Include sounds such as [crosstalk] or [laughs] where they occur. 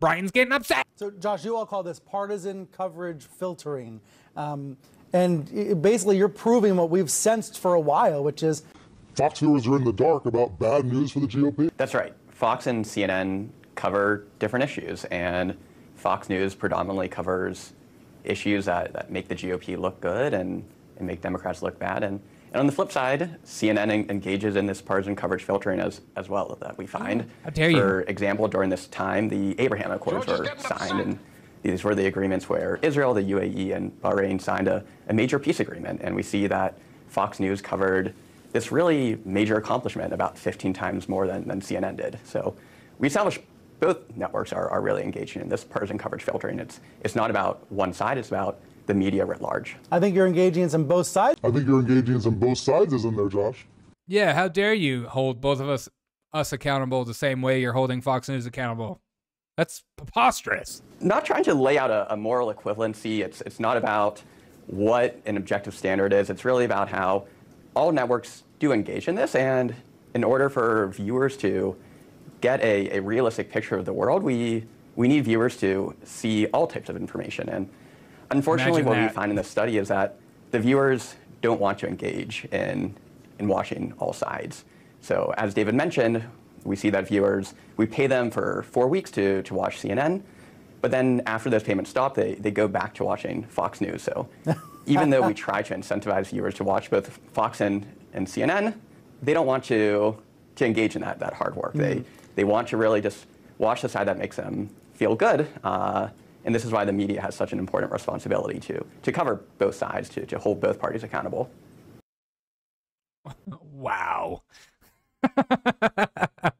Brian's getting upset. So, Josh, you all call this partisan coverage filtering. Um, and it, basically, you're proving what we've sensed for a while, which is Fox viewers are in the dark about bad news for the GOP. That's right. Fox and CNN cover different issues, and Fox News predominantly covers issues that, that make the GOP look good and, and make Democrats look bad. And, and on the flip side, CNN engages in this partisan coverage filtering as, as well that we find. How dare you? For example, during this time, the Abraham Accords George were signed, and these were the agreements where Israel, the UAE, and Bahrain signed a, a major peace agreement. And we see that Fox News covered this really major accomplishment about 15 times more than, than CNN did. So we established both networks are, are really engaging in this partisan coverage filtering. It's, it's not about one side, it's about the media writ large. I think you're engaging in some both sides. I think you're engaging in some both sides, isn't there, Josh? Yeah, how dare you hold both of us us accountable the same way you're holding Fox News accountable? That's preposterous. not trying to lay out a, a moral equivalency. It's, it's not about what an objective standard is. It's really about how all networks do engage in this. And in order for viewers to get a, a realistic picture of the world, we, we need viewers to see all types of information. And unfortunately, Imagine what we find in this study is that the viewers don't want to engage in, in watching all sides. So as David mentioned, we see that viewers, we pay them for four weeks to, to watch CNN, but then after those payments stop, they, they go back to watching Fox News. So [laughs] even though we try to incentivize viewers to watch both Fox and, and CNN, they don't want to, to engage in that, that hard work. They, they want to really just watch the side that makes them feel good. Uh, and this is why the media has such an important responsibility to, to cover both sides, to, to hold both parties accountable. [laughs] Wow. [laughs] oh,